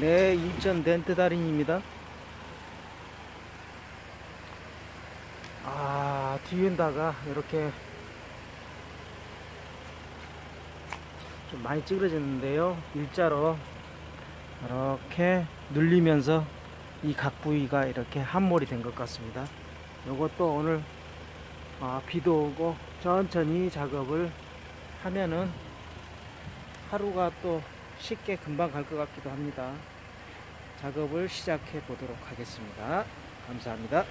네, 인천 렌트 달인입니다. 아, 뒤에다가 이렇게 좀 많이 찌그러졌는데요. 일자로 이렇게 눌리면서 이 각 부위가 이렇게 함몰이 된 것 같습니다. 이것도 오늘 아, 비도 오고 천천히 작업을 하면은 하루가 또 쉽게 금방 갈 것 같기도 합니다. 작업을 시작해 보도록 하겠습니다. 감사합니다.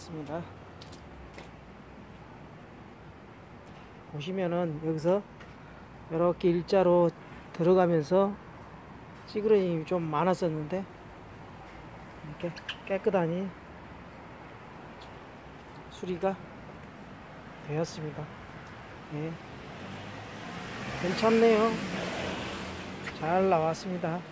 잘 되었습니다. 보시면은 여기서 이렇게 일자로 들어가면서 찌그러짐이 좀 많았었는데 이렇게 깨끗하니 수리가 되었습니다. 예. 괜찮네요. 잘 나왔습니다.